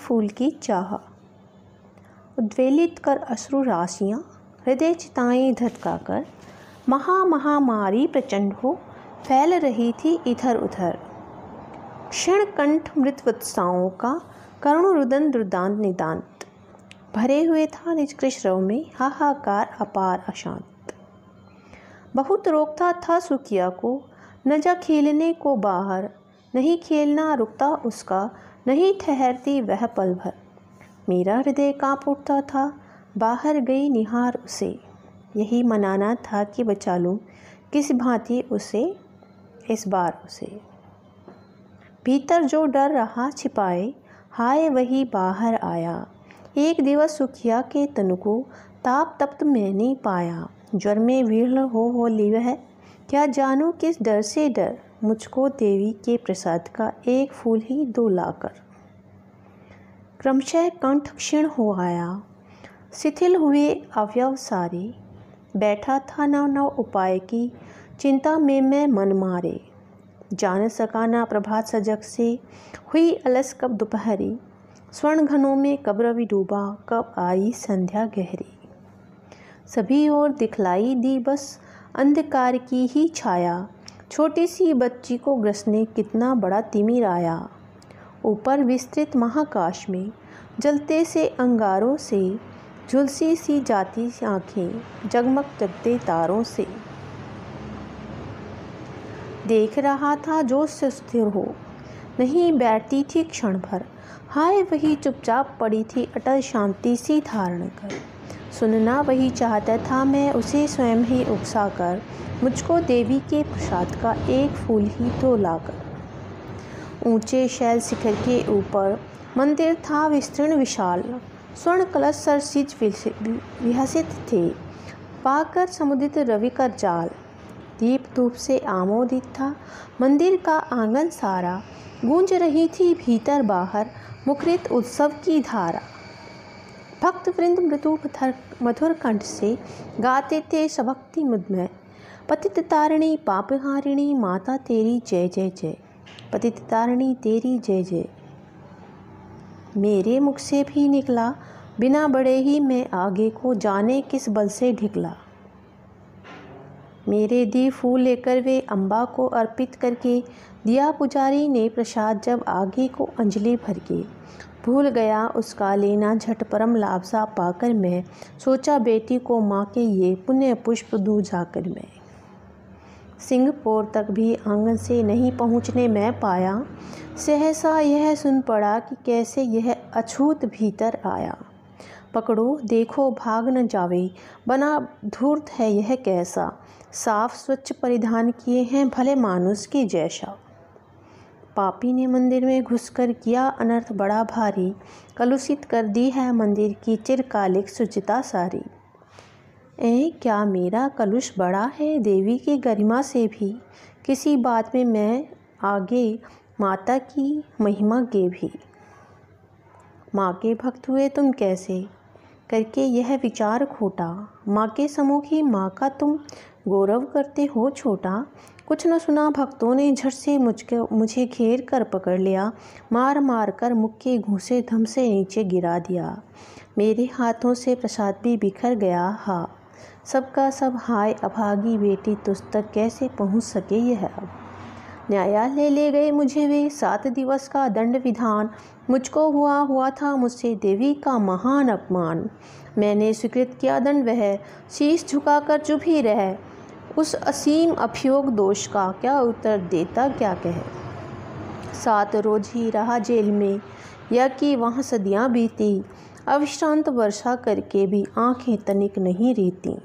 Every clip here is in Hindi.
फूल की चाह। उद्वेलित कर अश्रु राशियाँ, हृदय चिताएँ धटका कर महा महामारी प्रचंड हो फैल रही थी इधर उधर। क्षण कंठ मृत मृतवत्साओं का करुण रुदन दुर्दांत निदांत। भरे हुए था निष्कृष रव में हाहाकार अपार अशांत। बहुत रोकता था सुखिया को, न जा खेलने को बाहर नहीं खेलना रुकता उसका, नहीं ठहरती वह पल भर। मेरा हृदय काँप उठता था, बाहर गई निहार उसे। यही मनाना था कि बचा लूँ, किस भांति उसे, इस बार उसे। भीतर जो डर रहा छिपाए, हाय वही बाहर आया। एक दिवस सुखिया के तन को ताप तप्त मैंने पाया। ज्वर में विरल हो हो ली वह। क्या जानूँ किस डर से डर? मुझको देवी के प्रसाद का एक फूल ही दो लाकर। क्रमशः कंठ क्षीण हो आया। शिथिल हुए अवयव सारे। बैठा था नव नव उपाय की। चिंता में मैं मन मारे। जान सका ना प्रभात सजग से। हुई अलस कब दोपहरी। स्वर्ण घनों में कब रवि डूबा। कब आई संध्या गहरी। सभी ओर दिखलाई दी बस। अंधकार की ही छाया। छोटी सी बच्ची को ग्रसने कितना बड़ा तिमिर आया। ऊपर विस्तृत महाकाश में जलते से अंगारों से झुलसी सी जाती आँखें जगमग जगते तारों से। देख रहा था जो स्थिर हो, नहीं बैठती थी क्षण भर। हाय, वही चुपचाप पड़ी थी अटल शांति सी धारण कर। सुनना वही चाहता था मैं, उसे स्वयं ही उकसा कर मुझको देवी के प्रसाद का एक फूल ही तो लाकर। ऊँचे शैल शिखर के ऊपर मंदिर था विस्तृण विशाल। स्वर्ण कलश सरसिज विहसित थे। पाकर समुदित रवि का जाल। दीप धूप से आमोदित था। मंदिर का आँगन सारा। गूंज रही थी भीतर बाहर मुखरित उत्सव की धारा। भक्त वृंद मृदु मधुर कंठ से गाते थे सभक्ति मुदमय पतित तारिणी पापहारिणी माता तेरी जय जय जय। पतित तारिणी तेरी जय जय। मेरे मुख से भी निकला, बिना बड़े ही मैं आगे को जाने किस बल से ढिकला। मेरे दी फूल लेकर वे अम्बा को अर्पित करके, दिया पुजारी ने प्रसाद जब आगे को अंजलि भर के भूल गया, उसका लेना झट परम लाभ सा पाकर मैं। सोचा बेटी को माँ के ये पुण्य पुष्प दूँ जाकर मैं। सिंहपुर तक भी आँगन से नहीं पहुँचने मैं पाया। सहसा यह सुन पड़ा कि कैसे यह अछूत भीतर आया। पकड़ो, देखो, भाग न जावे। बना धूर्त है यह कैसा। साफ़ स्वच्छ परिधान किए हैं भले मानुस की जैसा। पापी ने मंदिर में घुसकर किया अनर्थ बड़ा भारी। कलुषित कर दी है मंदिर की चिरकालिक सुचिता सारी। ए क्या मेरा कलुष बड़ा है देवी की गरिमा से भी? किसी बात में मैं आगे माता की महिमा के भी। माँ के भक्त हुए तुम कैसे? करके यह विचार खोटा। माँ के समूह ही माँ का तुम गौरव करते हो छोटा। कुछ न सुना भक्तों ने झट से मुझको, मुझे घेर कर पकड़ लिया। मार मार कर मुख के घूसे धम से नीचे गिरा दिया। मेरे हाथों से प्रसाद भी बिखर गया हा। सबका सब हाय अभागी बेटी, तुझ तक कैसे पहुँच सके यह न्यायालय ले गए मुझे वे, सात दिवस का दंड विधान। मुझको हुआ हुआ था मुझसे देवी का महान अपमान। मैंने स्वीकृत किया दंड वह, शीश झुकाकर चुप ही रह। उस असीम अभियोग दोष का क्या उत्तर देता, क्या कहे? सात रोज ही रहा जेल में या कि वहाँ सदियाँ बीती, अविश्रांत वर्षा करके भी आँखें तनिक नहीं रहती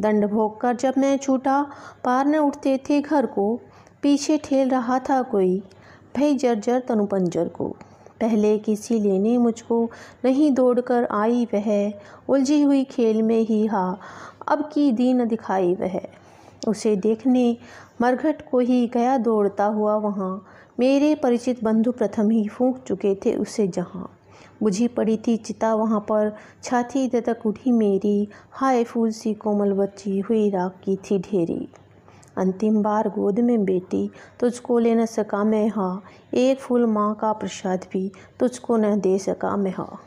दंड भोग कर जब मैं छूटा, पार न उठते थे घर को, पीछे ठेल रहा था कोई, भई जर्जर तनुपंजर को। पहले किसी लेने मुझको नहीं दौड़कर आई वह। उलझी हुई खेल में ही हा, अब की दीन दिखाई वह। उसे देखने मरघट को ही गया दौड़ता हुआ वहाँ। मेरे परिचित बंधु प्रथम ही फूंक चुके थे उसे जहाँ। बुझी पड़ी थी चिता वहाँ पर, छाती दतक उठी मेरी। हाय फूल सी कोमल बच्ची हुई राख की थी ढेरी। अंतिम बार गोद में बेटी, तुझको ले न सका मैं हाँ। एक फूल माँ का प्रसाद भी, तुझको न दे सका मैं हाँ।